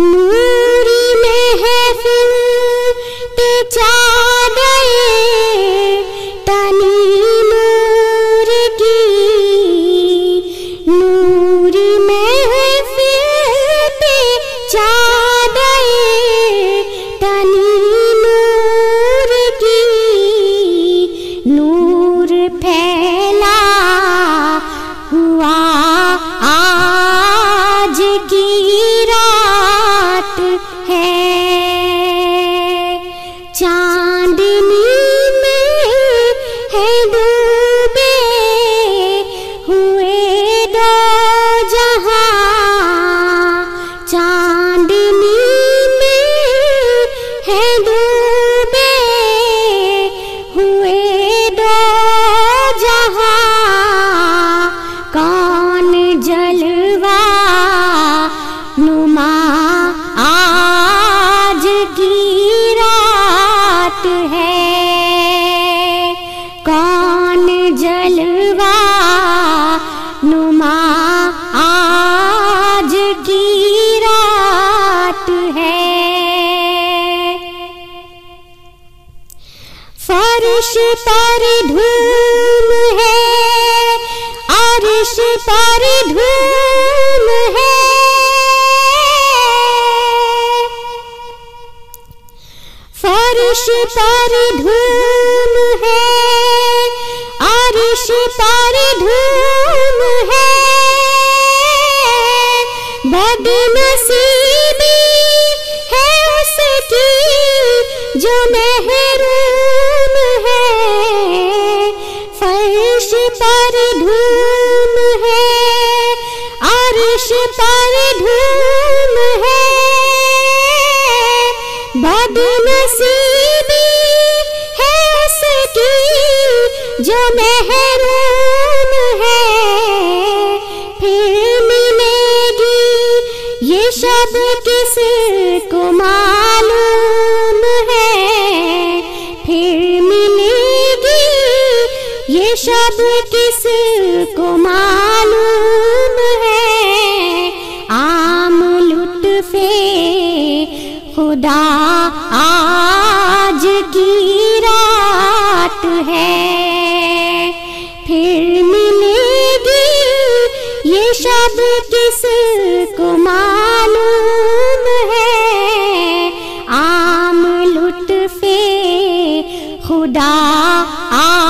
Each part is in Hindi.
नूरी महफिल ते चादए है। कौन जलवा नुमा आज है? फर्श धूम है अर्श पर धूम पर धूम है। अर्श पर धूम है। बदनसीबी है उसकी जो महरूम है। फर्श धूम है। पर महरूम है। फिर मिलेगी ये शब किस को मालूम है। फिर मिलेगी ये शब किस को मालूम है। आम लुत्फे खुदा आज की रात है। किस को मालूम है आम लुत्फे खुदा आज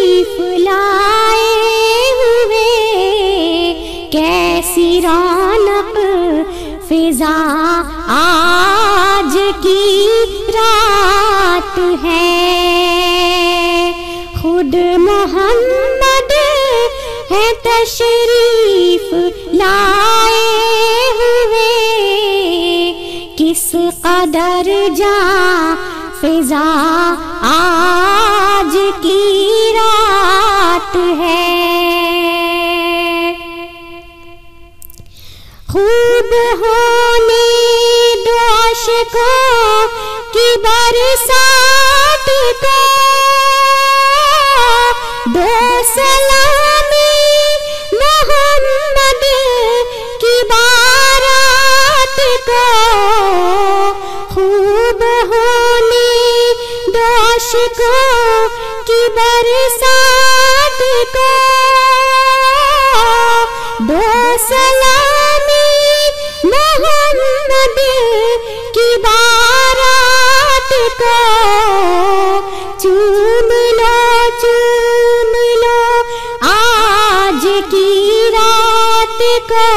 फिजा आज की रात है। खुद मोहम्मद है तशरीफ़ लाए हुए। किस कदर जा फिजा आज की रात है। खूब होने दो आशिकों की बरसात को। दो सलामी मोहम्मद की बारात को। खूब होने दो आशिकों की बरसात को। दो सलामी मोहम्मद की बारात को चूम लो चूम लो आज की रात को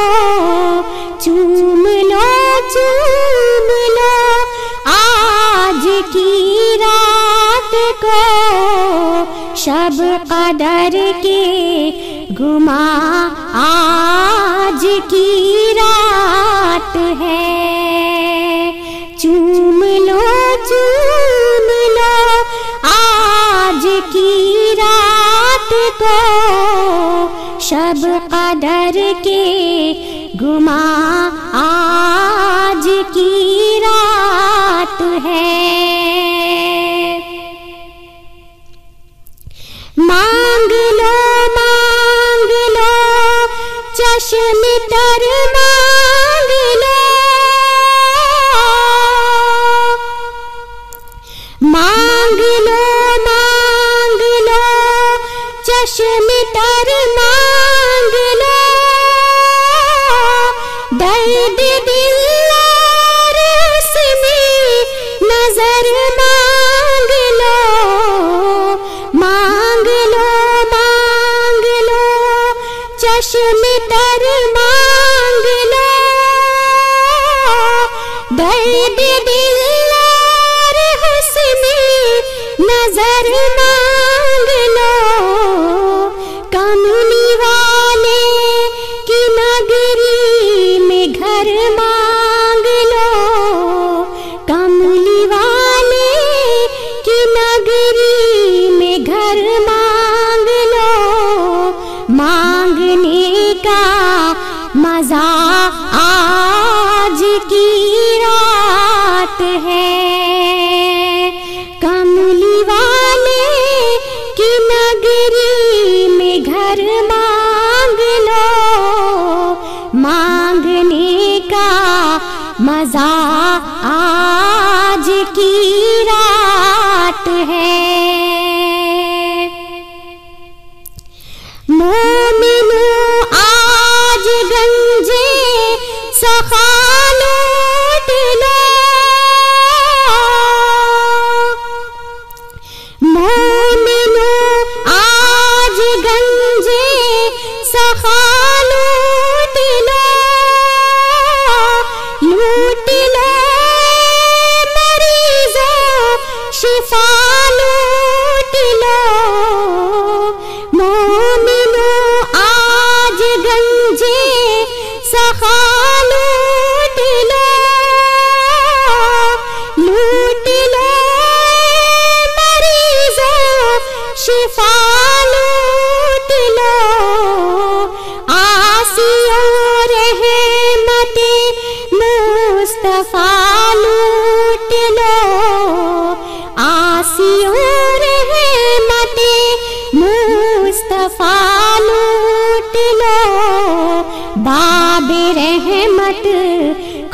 चूम लो चूम लो आज की रात को शब कदर के गुमा आज की रात है। चूम लो चूम लो, आज की रात को शब कदर के गुमा आज की रात है। रात है।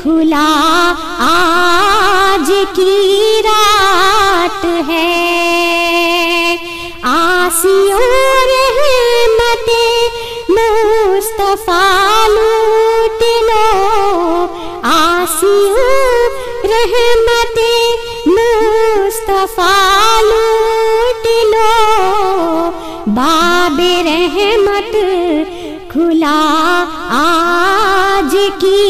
खुला आज की रात है। आसियों रहमते मुस्तफ़ा लूट लो। आसियों रहमते मुस्तफ़ा लूट लो। बाब रहमत खुला आज की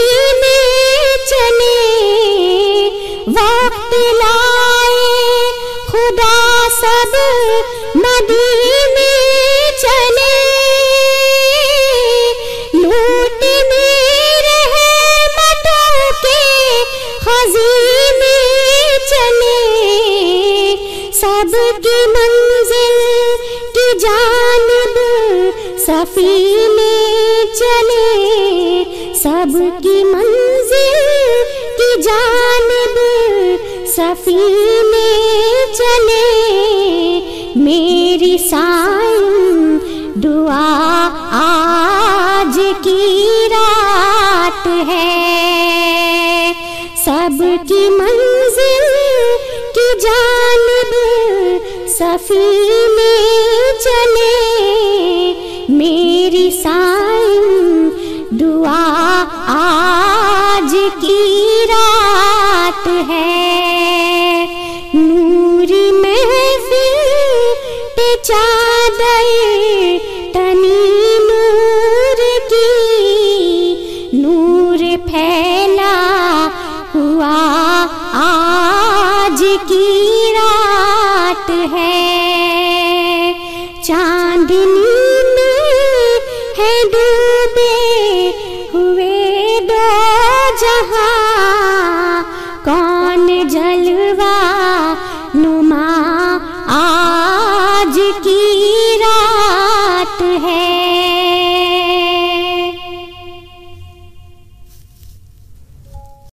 सबकी मंजिल की जानब सफीने चले। सबकी मंजिल की जानब सफीने चले। मेरी साईं, दुआ आज की रात है। सबकी मंजिल की जानब सफीने चले मेरी साईं दुआ आज की रात है। नूरी महफिल पे चादर